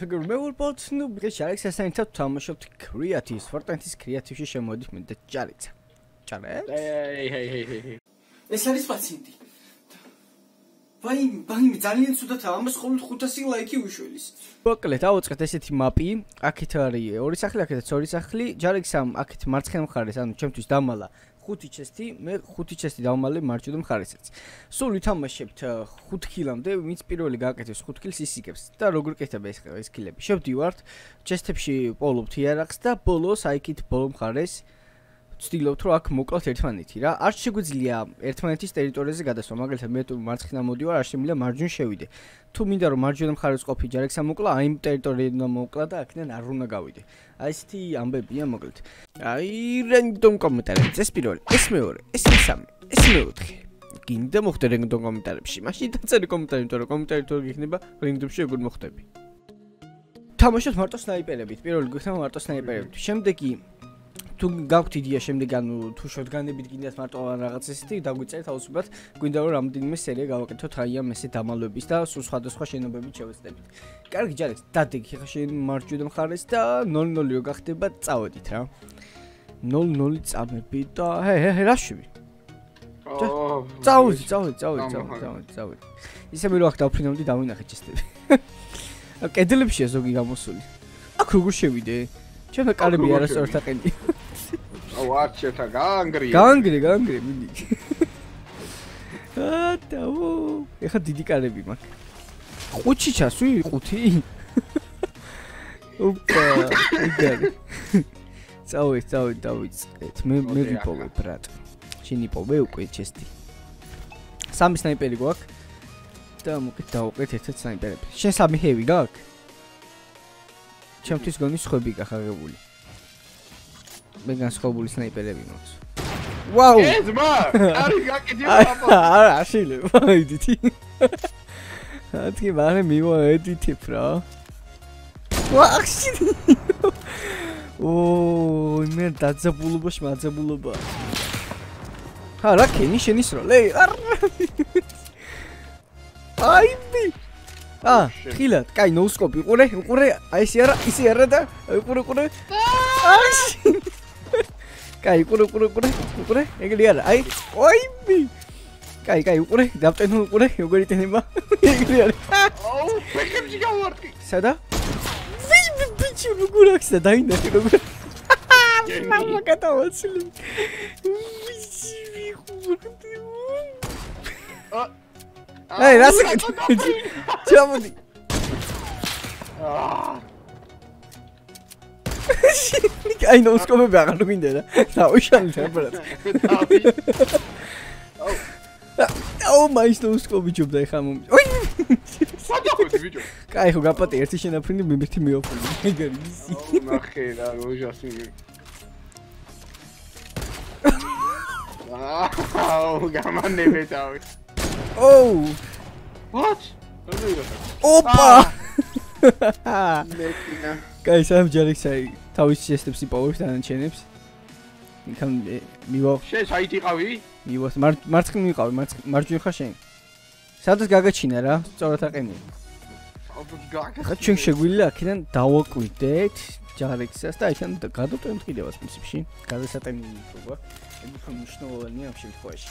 ფიგურ მე ვარ ბოთ ნუ დღეს ჯარიქს ასაინთად თამაშობთ კრეატივს ფორტნაიტის კრეატივში შემოდით მე და ჯარიცა ჯარე ეი ჰეი ჰეი ჰეი ეს არის პაციენტი. ვაი ვაი ძალიან ცუდად ამას ხოლმე 500 ლაიქი უშველის. მოკლედ ავუწყეთ ესეთი მაპი. აქეთ არის ორი სახლი აქეთაც ორი სახლი. ჯარიქსამ აქეთ მარცხენა მხარეს ანუ ჩემთვის დამალა ხუთი ჩესტი, მე ხუთი ჩესტი დავმალე მარჯვენა მხარესაც. სულ ვითამაშებთ 5 კილამდე, ვინც პირველი გააკეთებს 5 კილს ის იგებს და როგორ კეთება ეს ეს კილები. შევდივართ ჩესტებში პოლობთ იარაღს და ბოლოს აიქით ბოლო მხარეს ვცდილობთ რომ აქ მოკლათ ერთმანეთი რა. არ შეგვიძლია ერთმანეთის ტერიტორიაზე გადასვლა, მაგალითად მე თუ მარცხენა მოდივარ, არ შემიძლია მარჯვენ შევიდე. თუ მინდა რომ მარჯვენა მხარეს ყოფი ჯარექსა მოკლა, აი იმ ტერიტორიიდან მოკლა და აქედან არ უნდა გავიდე. აი ესეთი ამბებია მოკლედ. აი რენდომ კომენტარები, ეს პირველი, ეს მეორე, ეს მესამე, ეს მეოთხე. გინდა მოხდე რენდომ კომენტარებში. მაშინ დაწერი კომენტარი, იმიტომ რომ კომენტარი თუ იქნება რენდომში როგორ მოხდები. თამაშობთ მარტო სნაიპერებით. პირველი გვიხსნა მარტო სნაიპერებით. შემდეგი თუ გაქვთ იდეა შემდეგ ანუ თუ შოტგანებით გინდათ მარტო რაღაც ესეთი დაგვიწერეთ აუცილებლად გვინდა რომ რამდენიმე სერია გავაკეთოთ აი ამ ესე დამალვების და სულ სხვადასხვა შენობებით შევეცდებით. კარგი ჯარით, დადეგი ხა შენ მარჯვენა მხარეს და 0-0 რო გახდება, წავედით რა. 0-0 წამები და ჰე ჰე რა შვი. წავედი, წავედი, წავედი, წავედი, წავედი. ისე მე რო აქ დავფრინავდი დავინახე ჩესტები. კედლებშია ზოგი გამოსული. აქ როგორ შევიდე? ჩემო კარები არასწორად აყენი. აუ არჩეთა განგრი განგრი განგრი მიდი ატაო ეხა დიდი კარები მაქვს. ხუთი ჩასვი ხუთი ოპა იგარი წავი წავი დავიწყეთ მე მე ვიპოვე ბრატ. შენ იპოვე უკვე ჩესტი. სამი სნაიპერი გვაქვს. და მოკეთ დავუყეთ ერთ-ერთ სნაიპერებს. შენ სამი ჰევი გაქვს? ჩემთვის გონი სხვები გახაღებული მე განსხვავებული სნაიპერები მაქვს. ვაუ! ეს მა! არი გაკეთე პაპა. არა, აშილე, ვაიდითი. ათი მარე მივა ედიტიფ რა. ვახში. ო, მე დაძაბულობა შემაძაბულობა. ხა რა კენი შენის როლე? აი მე. ა, ხილად, კაი, ნოუსკოპი, უყურე, უყურე, აი ეს არა, ისე არა და უყურე, უყურე. აი. კაი, ყურე, ყურე, ყურე, ყურე, ეგრე არა. აი, ой, ბი. კაი, კაი, ყურე, დაფტენო ყურე, როგორი ტენება. ეგრე არა. აუ, ფეხებში გავარტი. სადა? ვი, ბი, ბიჭი, როგორ აქვს და დაინახე როგორ. მამა კატავაცილი. ვიჩი, ვი, ხურდი. აი, რასაკი. ჩამოდი. აა აი ნუ სკოპები აღარ გვინდა რა. დაუშალე რა ბრატ. აუ. აუ მაის ნუ სკოპი ჯობდა ეხა მომ. ოი. ბიჭო. კაი ხო გაპატე ერთი შენაფრინდი მე მეთი მეოფრინდი. ეგარი ისი. აუ ნახე რა როჟასი. აუ გამანებე თავი. ოუ. What? ოპა. მექინა. კაი, სამჯარისაი თავის შეესტებს იპოვებს დანარჩენებს. იქან მივა. შენ საით იყავი? მივა, მარცხნივ იყავი, მარჯვენა ხარ შენ. სადაც გაგაჩინა რა, სწორად აყენი. ხა ჩვენ შეგვიძლია აქედან დავაკვირდეთ ჯარექსას და იქან გადავტანთ კიდევაც პრინციპში. გადასატანი პრობა. ეს უფრო მნიშვნელოვანია ამ შემთხვევაში.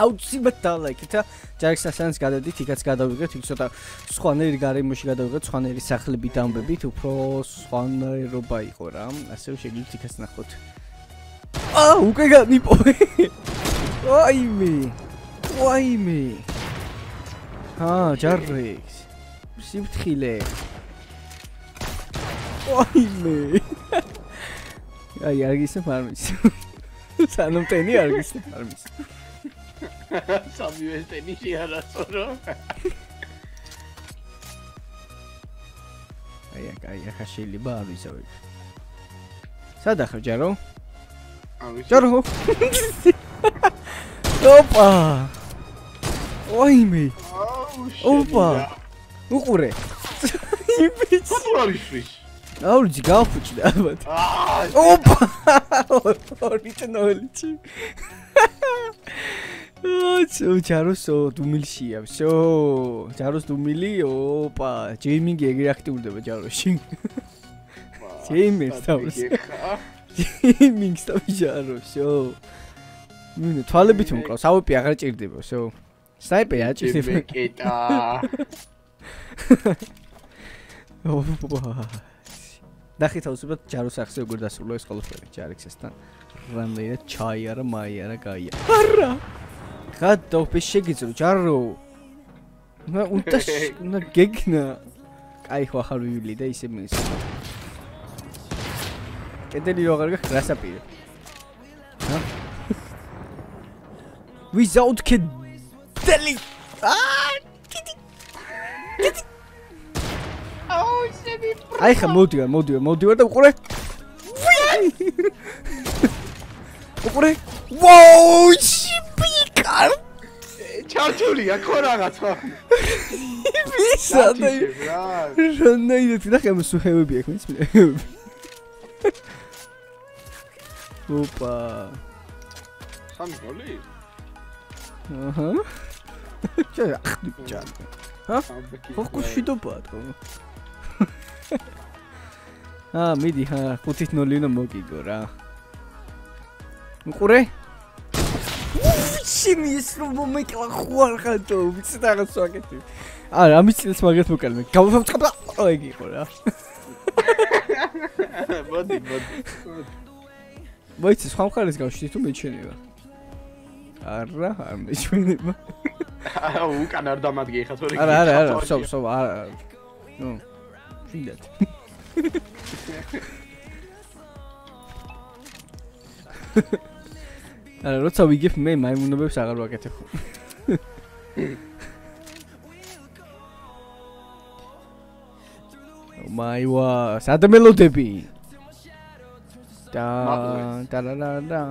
აუცილებლად დალაიქეთ და ჯარექსასანს გადადით, იქაც გადავიღეთ, იქ ცოტა სხვანაირი გარემოში გადავიღეთ, სხვანაირი სახლები დამბებით, უფრო სხვანაირობა იყო რა. ასე რომ შეგიძლიათ იქაც ნახოთ. აა, უკვე განიპოვე. ვაიმე. ვაიმე. აა, ჯარექს. სიმთხილე. ვაიმე. აი, არგისე ფარმის. სანამ ტენი არგისე ფარმის. სამივე ტენი შეარასორო. აი, აი, ახლა შეიძლება არ ვისავე. სადა ხარ ჯარო? ჯარო. ოპა. ოიმე. ოპა. უყურე. იბიც. არის ფრის. აუჯი გავფუჭდა ალბათ. ოპა. ორი ტნოლიჩი. всё, ჯაროსო, დუმილშია, всё. ჯაროს დუმილი, ოპა, ჯეიმინგი ეგრე აქტიურდება ჯაროში. ჯეიმერს თავს. ჯეიმინგს თავს ჯარო, всё. ნუ თვალებით უმყავს, აუპი აღარ ჭირდება, всё. საიპე აჭირდება. კეტა. ოპა. ნახეთ აუცილებლად ჯაროს ახსე როგორ დასრულა ეს ყველაფერი ჯარიქსესთან. რამდენად ჩაი არა, მაი არა, გაია. არა. გადაუფე შეგიძლო ჯარო. ნა უნდა უნდა გეგნა. აი ხო ახალ ვივლი და ისე მის. კედელი რო აღარ გაქვს რასაპირე. Without კედელი. აა კიდი. აუ შები აი ხა მოდივარ, მოდივარ, მოდივარ და უყურე. უყურე. ვოუ, ჩარჩულია ხო რაღაცა. ვისა და რა? რანაირად ნახე ამ სუხევები აქ მიცმე. ოპა. სამი გოლი? აჰა. ჩა, ჩა. ხო ხუშიდობა თქო. აა, მიდი ხა, 5-0 უნდა მოგიგო რა. უყურე? შენი ის რომ მომეკლა ხო არ ხარ ვიცით რაღაც ვაკეთებ არა ამის წელს მაგათ მოკალმე გამომწყვეტა ეგ იყო რა. მოდი მოდი. მოიცი სხვა მხარეს გავშდი თუ მეჩვენება? არა არ მეჩვენება. აა უკან არ დამადგე ხა თორე არა არა არა სო სო არა ნუ შვიდათ Ha ha ha. არა, როცა ვიგებ მე მაიმუნობებს აღარ ვაკეთებ ხო. მაივა, სად მელოდები? და ტარარარა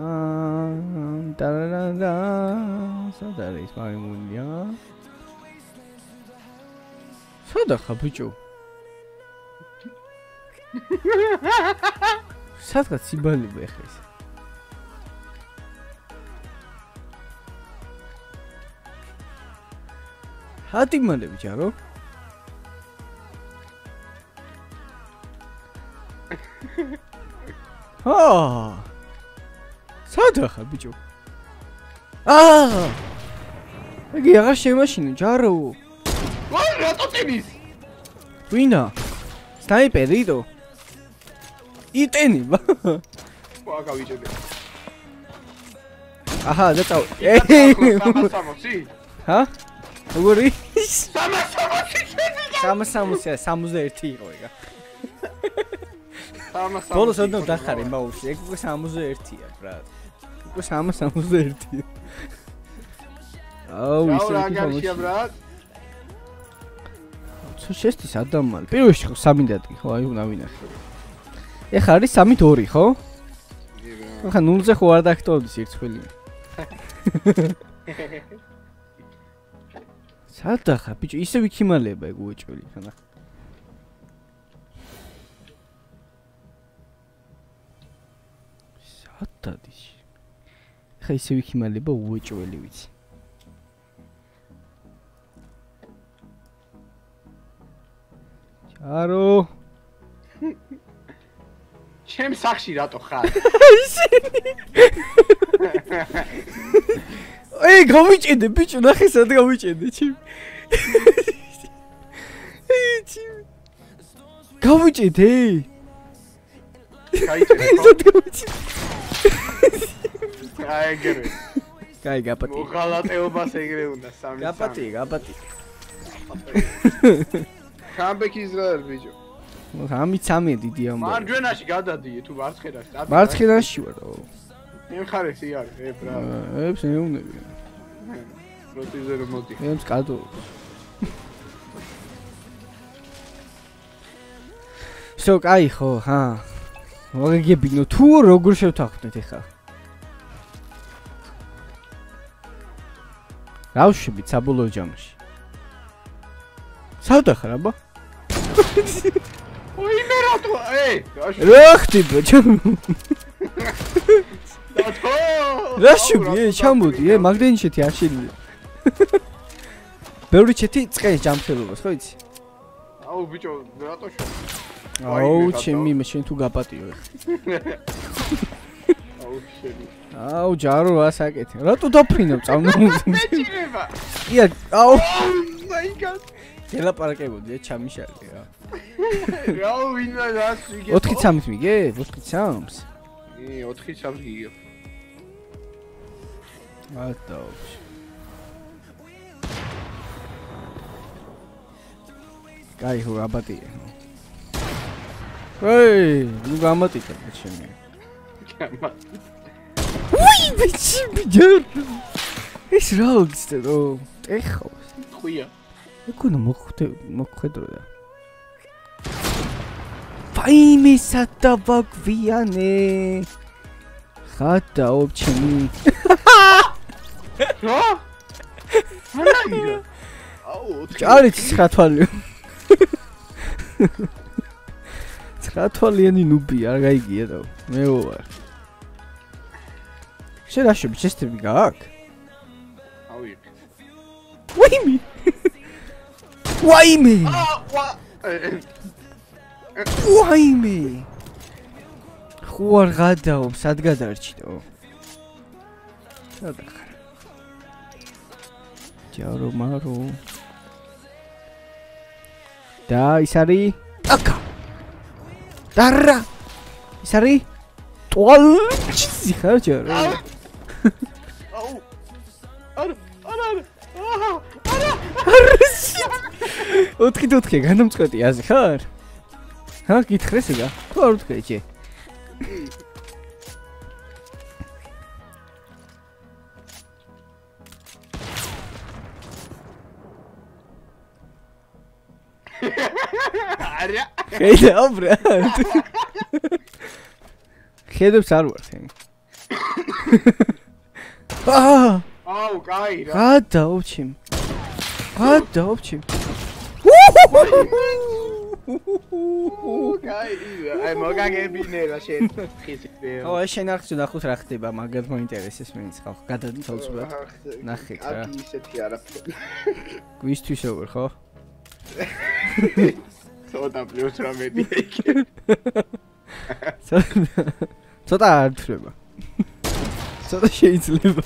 ტარარარა სად არის მაიმუნია? სადა ხა ბიჭო? სადღაც იბალება ეხა ეს. ჰატიმალები ჯარო? აა სადა ხა ბიჭო? აა იგი აღარ შემაშინე ჯარო. ვაი, რატო ტენის? ვინა? სნაიპერი დო? იტენება. ვა, გავიჭედე. აჰა, და წავ. ეი! სამასამოსი? ჰა? როგორი? სამასამოსი შედი. 361 იყო ეგა. სამასამოსი. ბოლოს ოდნავ დახარე მაუსი, ეგ უკვე 61-ია, ბრატ. უკვე 361-ია. აუ, ისე რა იქნება გარშია, ბრატ? ცო შეესტის ადამალი. პირველში ხო 3 დადგი, ხო, აი უნდა ვინახე. ეხა არის 3-2, ხო? ახლა 0-ზე ხო არ დაგტოვდეს ერთხელი. სადა ხა ბიჭო, ისე ვიქიმალება ეგ უეჭველი ხანა. სადა დის. ხა ისე ვიქიმალება უეჭველი ვიცი. ჩარო. ჩემ სახში რატო ხარ? ეი, გამიჭედე ბიჭო, ნახე სად გამიჭედე ჩემ. ეი, ჩემ. გამიჭედე. გაიჭერე ხო? სად გამიჭედე? აი ეგრე. კაი, გაპატი. მოღალატეობას ეგრე უნდა სამი. გაპატი, გაპატი. კამბექ ისრაელ ბიჭო. ამით სამი დიდი ამბავი. მარჯვენაში გადადიე თუ მარცხენაში. მარცხენაში ვარ. ო. მიხარეს იარი, ე ბრა. ებს ეუნები. პროტიზე რომ მოდი. ებს კადო. სო, კაი ხო, ჰა. მოგეგებინო თუ როგორ შევთანხმდეთ ახლა? რავშებით საბოლოო ჯამში. საუთა ხარ აბა? ოი მე რატო? ე, რა ხდება? თო რა შუბი, ე, ჩამოდი, ე, მაგდენი ჩეთი არ შეიძლება. ბევრი ჩეთი წკენის ჯამრთელობას, ხო იცი? აუ ბიჭო რატო შო აუ, ჩემი, მე შენ თუ გაპატიო. აუ შენი აუ, ჯარო რა საკეთე. რატო დაფრინავ წამნომუზ? მეჭირება ია, აუ, მაი გად გელაპარაკებოდი, ე, ჩამიშალი რა. რა ვინა რა სიგე 4-3-ით მიგე? 4-3-ს? ი 4-3 გიგო ატო. კაი, ხო აბატია. ეი, ნუ გამატიკე ჩემი. უი, ბიჭი, ბიჭი. ეს რა გიცდო? ეხო. ხუია ეკუნა მოხვდე, მოხვედრო და. ფაიმე სატაბაგვიანე. ხატა ოფჩენი. რა არა იგა აუ 4 ჭარი ცხრათვალე. ცხრათვალიანი ნუბი არ გაიგია და მე ვარ. შენ რა შევი ჩესტები გააქვს? აუ იქ ვაიმე. ვაიმე. ვა ვაიმე. ხო არ გადაო, სად გადარჩიტო? სადა ხარ? ჯარო მარო. და ის არის აკა. დარა. ის არის ტვალ. ჩი ხარ ჯარო. აუ არა არა არა ოთხი ოთხი განამწყვეტი აზი ხარ? ჰა, გითხრეს ეგა? თუ არ ვთქვი ჯე. არა ხედა ბრატ. ხედებს არ ვარ თემი. აა, აუ კაი რა გადა ოფჩიმ. გადა ოფჩიმ. კაი აი მოგაგებინე რა შენ ხიზიდე ო, შენ არ ხსნა ხუთ რა ხდება, მაგათ მოინტერესებს მეც ხალხ. გადადი თალცურად. ნახეთ რა. აკი ისეთი არაფერი გვისთვისო ვარ ხო? ცოტა პლუს რა მეტი იქ ცოტა არ თვლება. ცოტა შეიძლება.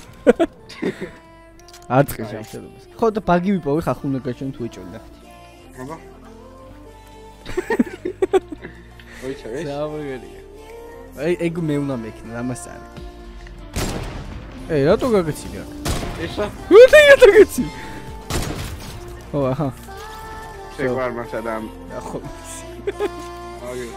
არ წეს ამ შედობას. ხო და ბაგი ვიპოვე ხახ უნდა გაჩვენ თუ ეჭოდა. აბა ოიცა ეს საავერია. აი ეგ მე უნდა მექნა ამას არ. ეი რატო გაგაცილი აქ? ესა რატო გაგაცილი? ო აჰა. შეგვარმაცა და ხო. აი